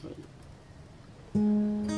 peaceful.